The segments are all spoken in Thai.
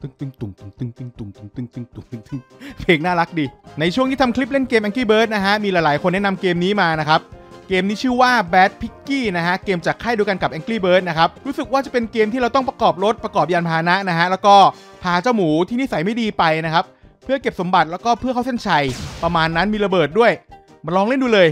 ตึงตึงตุงตึงตึงตึงตุงตึงตึงตึงตุงตึงตึงเพลงน่ารักดี ในช่วงที่ทำคลิปเล่นเกม Angry Bird นะฮะ มีหลายๆ คนแนะนำเกมนี้มานะครับ เกมนี้ชื่อว่า Bad Piggy นะฮะ เกมจากค่ายเดียวกันกับ Angry Bird นะครับ รู้สึกว่าจะเป็นเกมที่เราต้องประกอบรถประกอบยานพาหนะนะฮะ แล้วก็พาเจ้าหมูที่นิสัยไม่ดีไปนะครับ เพื่อเก็บสมบัติแล้วก็เพื่อเข้าเส้นชัย ประมาณนั้นมีระเบิดด้วย มาลองเล่นดูเลย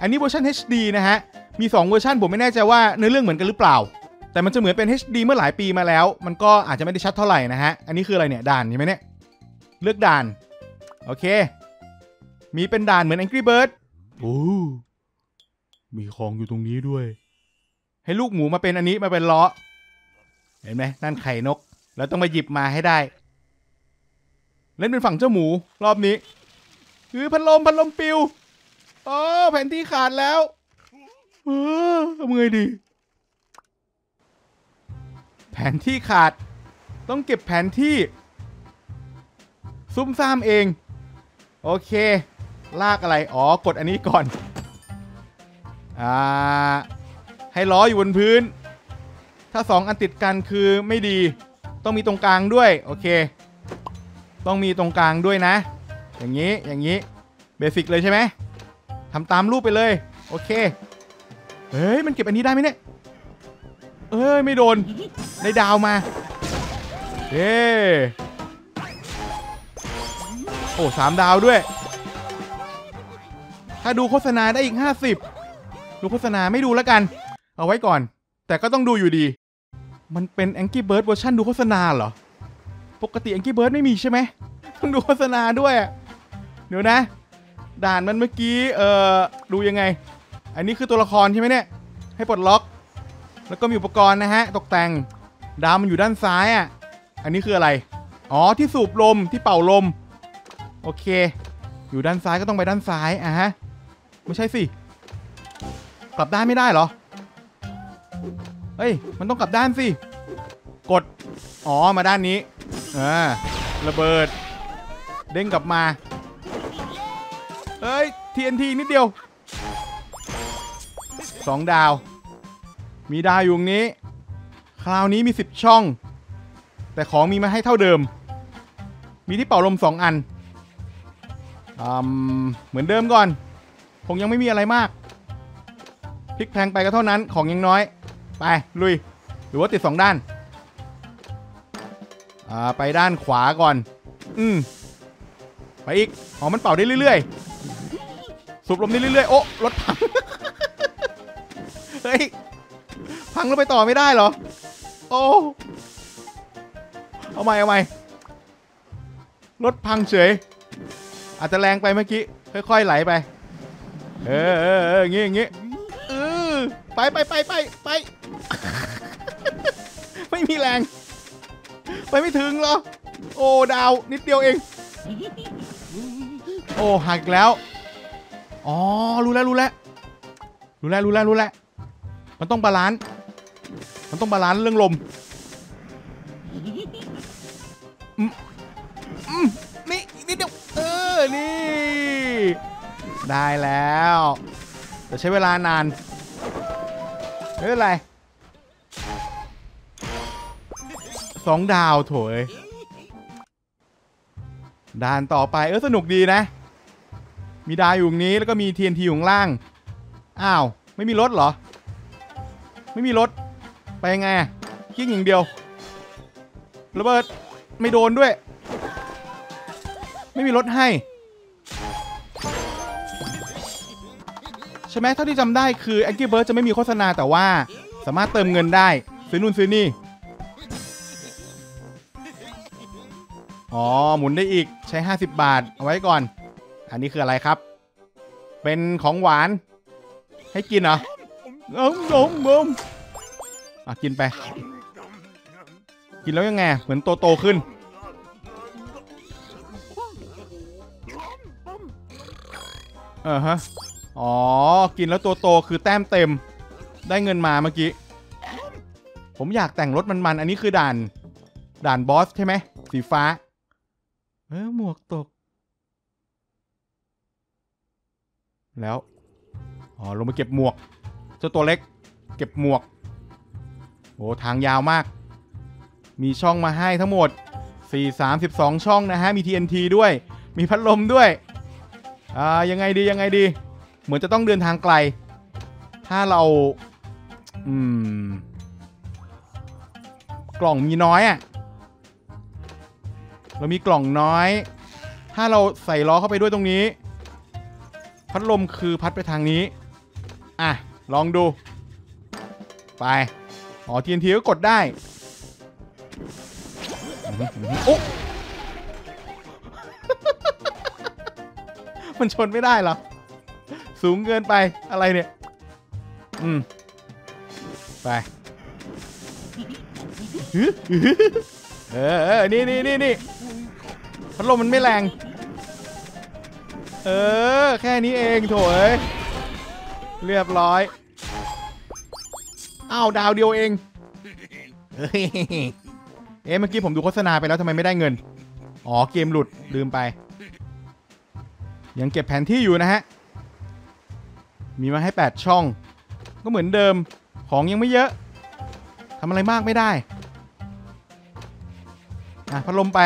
อันนี้เวอร์ชัน HD นะฮะ มี 2 เวอร์ชันผมไม่แน่ใจว่าเนื้อเรื่องเหมือนกันหรือเปล่า แต่มันจะเหมือนเป็น HD เมื่อหลายปีมาแล้ว มันก็อาจจะไม่ได้ชัดเท่าไหร่นะฮะ อันนี้คืออะไรเนี่ย ด่านใช่ไหมเนี่ย เลือกด่าน โอเค มีเป็นด่านเหมือน Angry Bird โอ้มีของอยู่ตรงนี้ด้วย ให้ลูกหมูมาเป็นอันนี้มาเป็นล้อ เห็นไหมนั่นไข่นก แล้วต้องมาหยิบมาให้ได้ เล่นเป็นฝั่งเจ้าหมูรอบนี้คือพัดลมพัดลมปิวอ๋อแผนที่ขาดแล้ว เออทำไงดี แผนที่ขาด ต้องเก็บแผนที่ ซุ่มซ่ามเอง โอเค ลากอะไร อ๋อ กดอันนี้ก่อน อ่า ให้ล้ออยู่บนพื้น ถ้าสองอันติดกันคือไม่ดี ต้องมีตรงกลางด้วย โอเค ต้องมีตรงกลางด้วยนะ อย่างนี้ อย่างนี้ เบสิกเลยใช่ไหมทำตามรูปไปเลย โอเค เฮ้ย มันเก็บอันนี้ได้ไหมเนี่ย เอ้ยไม่โดนไดดาวมาเย้โอ้สามดาวด้วย ถ้าดูโฆษณาได้อีก 50 ดูโฆษณาไม่ดูแล้วกัน เอาไว้ก่อน แต่ก็ต้องดูอยู่ดี มันเป็น Angry Bird เวอร์ชันดูโฆษณาเหรอ ปกติ Angry Bird ไม่มีใช่ไหมต้องดูโฆษณาด้วยเดี๋ยวนะ ด่านมันเมื่อกี้ เอ่อ ดูยังไง อันนี้คือตัวละครใช่ไหมเนี่ย ให้ปลดล็อก แล้วก็มีอุปกรณ์นะฮะ ตกแต่ง ดาวมันอยู่ด้านซ้ายอะ อันนี้คืออะไร อ๋อ ที่สูบลม ที่เป่าลม โอเค อยู่ด้านซ้ายก็ต้องไปด้านซ้าย อะฮะ ไม่ใช่สิ กลับด้านไม่ได้เหรอ เฮ้ย มันต้องกลับด้านสิ กด อ๋อ มาด้านนี้ อ่า ระเบิด เด้งกลับมา เฮ้ย TNT นิดเดียว สองดาว มีดาวอยู่ตรงนี้ คราวนี้มี 10 ช่อง แต่ของมีมาให้เท่าเดิม มีที่เป่าลม 2 อันอเหมือนเดิมก่อน คงยังไม่มีอะไรมาก พลิกแพลงไปก็เท่านั้น ของยังน้อย ไป ลุย หรือว่าติด 2 ด้านอ่าไปด้านขวาก่อน อืมไปอีก อ๋อ มันเป่าได้เรื่อยๆ สูบลมได้เรื่อยๆ โอ้ รถพัง เฮ้ย พังแล้วไปต่อไม่ได้เหรอ โอ้ เอาใหม่เอาใหม่รถพังเฉย อาจจะแรงไปเมื่อกี้ ค่อยๆไหลไป เออเออเอออย่างงี้อย่างงี้เออไปไปไปไปไป ไม่มีแรง ไปไม่ถึงเหรอ โอ้ดาวนิดเดียวเอง โอ้หักอีกแล้ว อ๋อ รู้แล้วรู้แล้ว รู้แล้วรู้แล้วรู้แล้ว มันต้องบาลานซ์ มันต้องบาลานซ์เรื่องลมนี่นิดเดียวเออ นี่ ได้แล้ว แต่ใช้เวลานานไม่เป็นไรสองดาวโถยด่านต่อไป เออ สนุกดีนะ มีดาวอยู่ตรงนี้แล้วก็มี TNT อยู่ข้างล่าง อ้าว ไม่มีรถเหรอ ไม่มีรถ ไปยังไงอะกิ้งอย่างเดียวระเบิดไม่โดนด้วย ไม่มีรถให้ ใช่ไหมเท่าที่จำได้คือ Angry Bird จะไม่มีโฆษณาแต่ว่า สามารถเติมเงินได้ ซื้อนู่นซื้อนี่ อ๋อ หมุนได้อีกใช้ 50 บาท เอาไว้ก่อน อันนี้คืออะไรครับ เป็นของหวาน ให้กินเหรองมงมงม อะกินไป กินแล้วยังไง เหมือนโตโตขึ้น เออฮะ อ๋อ กินแล้วตัวโตคือแต้มเต็ม ได้เงินมาเมื่อกี้ ผมอยากแต่งรถมันๆ อันนี้คือด่าน ด่านบอสใช่ไหม สีฟ้า เออ หมวกตก แล้ว อ๋อ ลงมาเก็บหมวก เจ้าตัวเล็ก เก็บหมวก โอ้ทางยาวมาก มีช่องมาให้ทั้งหมด 4 3 2 ช่องนะฮะ มี TNT ด้วย มีพัดลมด้วย อ่า ยังไงดี ยังไงดี เหมือนจะต้องเดินทางไกล ถ้าเรา อืม กล่องมีน้อยอะ่ะ เรามีกล่องน้อย ถ้าเราใส่ล้อเข้าไปด้วยตรงนี้ พัดลมคือพัดไปทางนี้ อะ ลองดู ไป อ๋อ TNT ก็กดได้โอ้มันชนไม่ได้หรอ สูงเกินไปอะไรเนี่ย อืม ไปเออเออนี่นี่นี่นี่พัดลมมันไม่แรง เออ แค่นี้เองโถเอ้ยเรียบร้อย อ้าวดาวเดียวเองเฮ้ยเอ๊ะเมื่อกี้ผมดูโฆษณาไปแล้วทำไมไม่ได้เงิน อ๋อเกมหลุดลืมไป ยังเก็บแผนที่อยู่นะฮะ มีมาให้ 8 ช่อง ก็เหมือนเดิมของยังไม่เยอะทำอะไรมากไม่ได้ อะพัดลมไป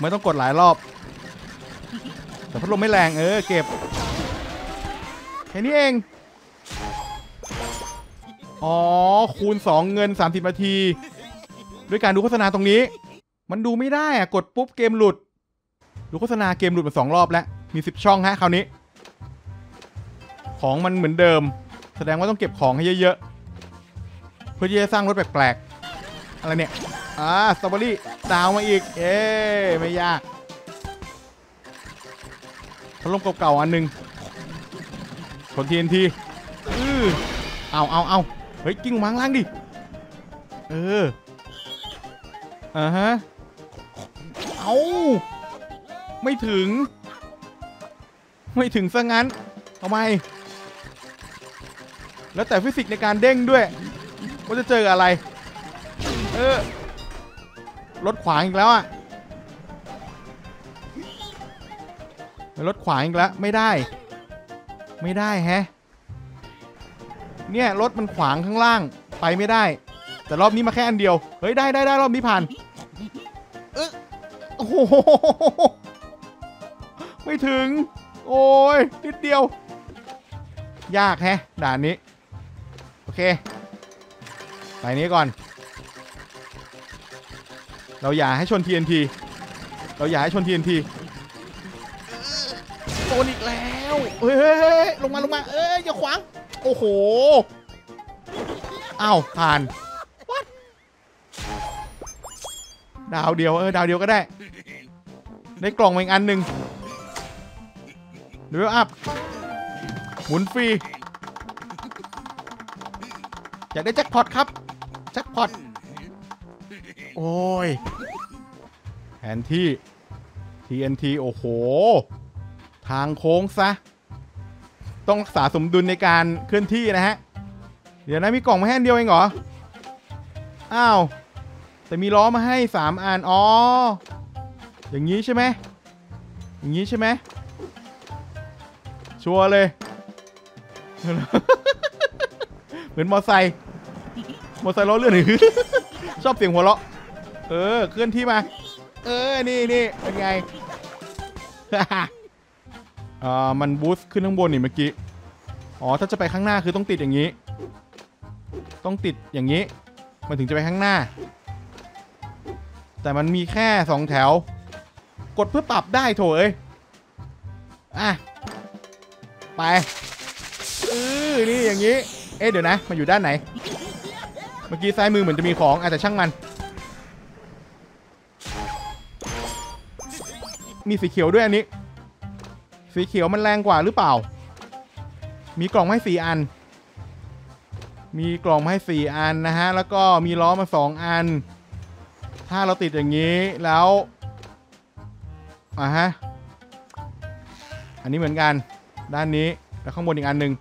ไม่ต้องกดหลายรอบ แต่พัดลมไม่แรงเออเก็บแค่นี้เอง อ๋อ คูณ 2 เงิน 30นาที ด้วยการดูโฆษณาตรงนี้ มันดูไม่ได้อะกดปุ๊บเกมหลุด ดูโฆษณาเกมหลุดมาสองรอบแล้ว มี 10 ช่องฮะคราวนี้ ของมันเหมือนเดิม แสดงว่าต้องเก็บของให้เยอะๆ เพื่อที่จะสร้างรถแปลกๆ อะไรเนี่ย อ่า สตรอเบอรี่ดาวมาอีก เอ๊ไม่ยากพัดลมเก่าๆอันหนึงชนทีนทีอือเอาเอาเอา เฮ้ยกิ้งลงมาข้างล่างดิ เออ อ่าฮะ เอาไม่ถึง ไม่ถึงซะงั้นทำไม แล้วแต่ฟิสิกส์ในการเด้งด้วย ว่าจะเจออะไร เออ รถขวางอีกแล้วอะรถขวางอีกแล้ว ไม่ได้ ไม่ได้แฮะ เนี่ยรถมันขวางข้างล่างไปไม่ได้ แต่รอบนี้มาแค่อันเดียว เฮ้ยได้ได้ได้รอบนี้ผ่านเออโอ้โหไม่ถึง โอ้ยนิดเดียว ยากแฮะด่านนี้ โอเค ไปนี้ก่อน เราอย่าให้ชน TNT เราอย่าให้ชน TNT โดนอีกแล้ว เฮ้ยลงมาลงมา เอ้ยอย่าขวาง โอ้โหอ้าวผ่าน What? ดาวเดียว เออ ดาวเดียวก็ได้ ได้กล่องมาอีกอันหนึ่งเลเวลอัพหมุนฟรี อยากได้แจ็คพอตครับ แจ็คพอต โอ้ย แผนที่ TNT โอ้โห ทางโค้งซะ ต้องรักษาสมดุลในการเคลื่อนที่นะฮะ เดี๋ยวนะมีกล่องมาให้อันเดียวเองเหรอ อ้าว แต่มีล้อมาให้3อัน อ๋อ อย่างนี้ใช่ไหมอย่างนี้ใช่ไหมชัวร์เลย เหมือนมอไซค์ มอไซค์ล้อเลื่อนชอบเสียงหัวเราะ เออ เคลื่อนที่มา เออ นี่นี่เป็นไง อ่ามันบูสต์ขึ้นข้างบนนี่เมื่อกี้ อ๋อ ถ้าจะไปข้างหน้าคือต้องติดอย่างนี้ ต้องติดอย่างนี้ มันถึงจะไปข้างหน้า แต่มันมีแค่สองแถว กดเพื่อปรับได้โถเอ้ย อะ ไปอือนี่อย่างนี้ เอ๊ะเดี๋ยวนะมาอยู่ด้านไหน เมื่อกี้ซ้ายมือเหมือนจะมีของอาจจะแต่ช่างมัน มีสีเขียวด้วยอันนี้ สีเขียวมันแรงกว่าหรือเปล่า มีกล่องมาให้สี่อัน มีกล่องมาให้สี่อันนะฮะ แล้วก็มีล้อมาสองอัน ถ้าเราติดอย่างนี้แล้วอะฮะ อันนี้เหมือนกัน ด้านนี้ แล้วข้างบนอีกอันหนึ่ง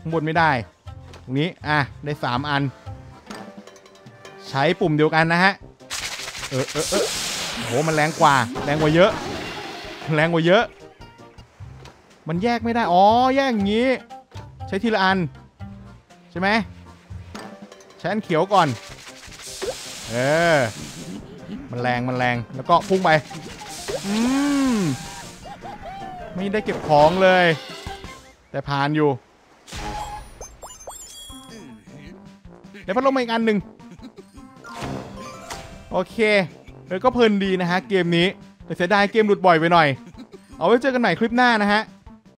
ข้างบนไม่ได้ ตรงนี้ อะ ได้สามอัน ใช้ปุ่มเดียวกันนะฮะ เออเออเออโห มันแรงกว่า แรงกว่าเยอะ แรงกว่าเยอะ มันแยกไม่ได้ อ๋อ แยกอย่างนี้ ใช้ทีละอัน ใช่ไหมใช้อันเขียวก่อน เออ มันแรง มันแรง แล้วก็พุ่งไป อืม ไม่ได้เก็บของเลย แต่ผ่านอยู่ เดี๋ยวพัดลมมาอีกอันหนึ่งโอเคเออก็เพลินดีนะฮะเกมนี้ แต่เสียดายเกมหลุดบ่อยไปหน่อย เอาไว้เจอกันใหม่คลิปหน้านะฮะ